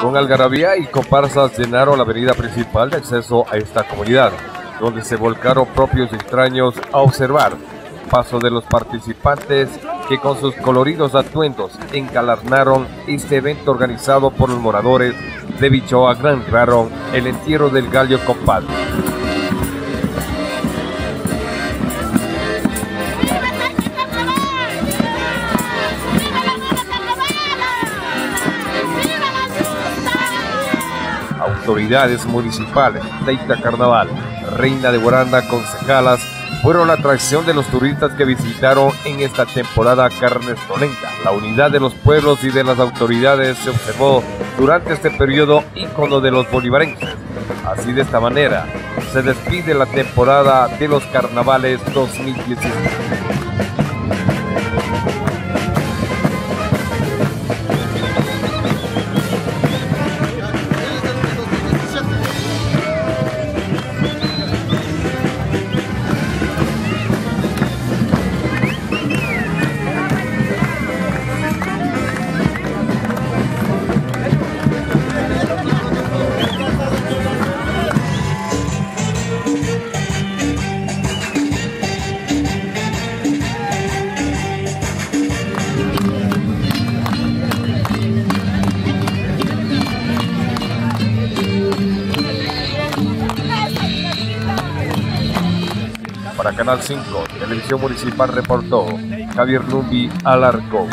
Con algarabía y comparsas llenaron la avenida principal de acceso a esta comunidad, donde se volcaron propios extraños a observar paso de los participantes que con sus coloridos atuendos engalarnaron este evento organizado por los moradores de Bichoa Gran Claro, el entierro del gallo compadre. Autoridades municipales, Teita Carnaval, Reina de Boranda, concejalas, fueron la atracción de los turistas que visitaron en esta temporada carnestolenta. La unidad de los pueblos y de las autoridades se observó durante este periodo ícono de los bolivarenses. Así de esta manera se despide la temporada de los carnavales 2017. Para Canal 5, Televisión Municipal reportó Javier Lumbi Alarcón.